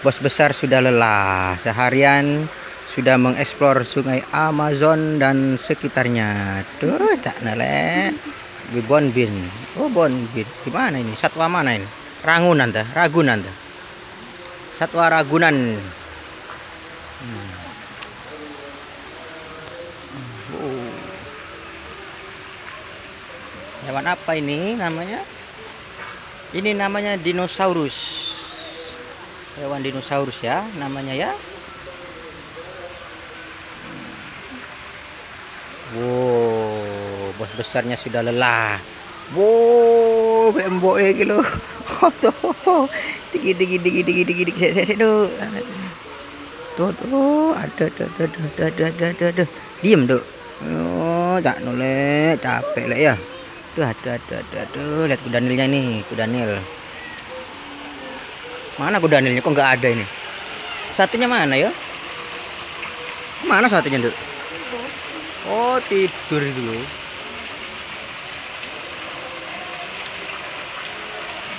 Bos besar sudah lelah seharian sudah mengeksplor sungai Amazon dan sekitarnya. Tuh, cak nele. Di Bonbin. Oh, Bonbin. Di mana ini? Satwa mana ini? Rangunan dah, Ragunan dah. Satwa Ragunan. Hmm. Oh. Hewan apa ini namanya? Ini namanya dinosaurus hewan dinosaurus ya namanya ya. Wow bos besarnya sudah lelah. Wow bembo ya eh, gitu digi digi digi digi digi digi. Saya saya tuh tuh tuh ada ada ada ada ada ada ada diem tuh oh tak nolak capek lah ya. Tuh ada ada ada tuh lihat kudanilnya nih kudanil. Mana kuda nilnya kok nggak ada ini? Satunya mana ya? Mana satunya, Duk? Oh, tidur dulu.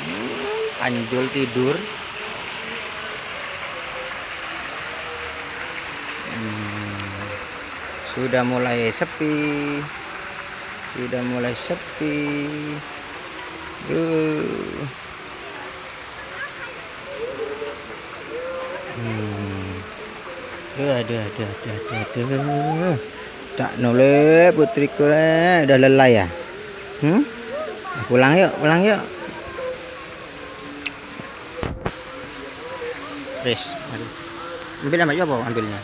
Hmm, anjol tidur. Hmm, sudah mulai sepi. Sudah mulai sepi. Uh. Aduh, aduh, aduh, aduh, aduh, aduh. Tak noleh putriku lah. Udah lelah ya? Hmm? Pulang yuk, pulang yuk. Wes, ambil nama apa ambilnya?